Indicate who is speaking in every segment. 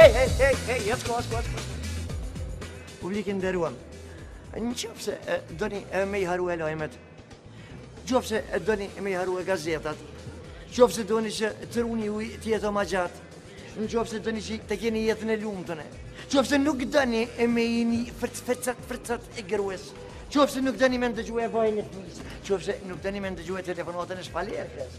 Speaker 1: hej, hej, hej, hej, hej, jetë shko, jetë Publikin deruam, në qëfë se do një me i haru e lojmet, qëfë se do një me i haru e gazetat, në se do një që të runi uj tjetë o ma në qëfë se do një që të keni jetën e lumë të ne, qëfë se nuk do një e me i një fërcat, fërcat, e gërues, në se nuk do një me ndëgjue e vajnë e pisë, qëfë se nuk do një me ndëgjue telefonatën e shpalerës,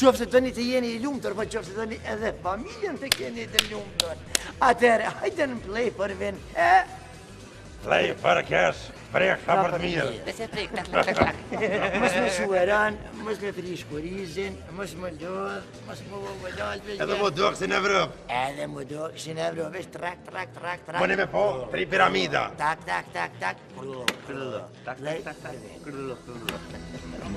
Speaker 1: qofse të një të jeni i lumë po qofse të një edhe familjen të keni të lumë tërë. Atere, hajtë në play për vin, he? Play për kesh, prek ka për të mirë. Dhe se prek, tak, tak, tak. Mësë me shueran, mësë me prish mësë me lodh, mësë me vë vëllallë Edhe më do kësi në Evropë. Edhe më do kësi në Evropë, trak, trak, trak, trak. Mëne me po, tri piramida. Tak, tak, tak, tak. Krullo, krullo, tak, tak, tak, krullo, krullo.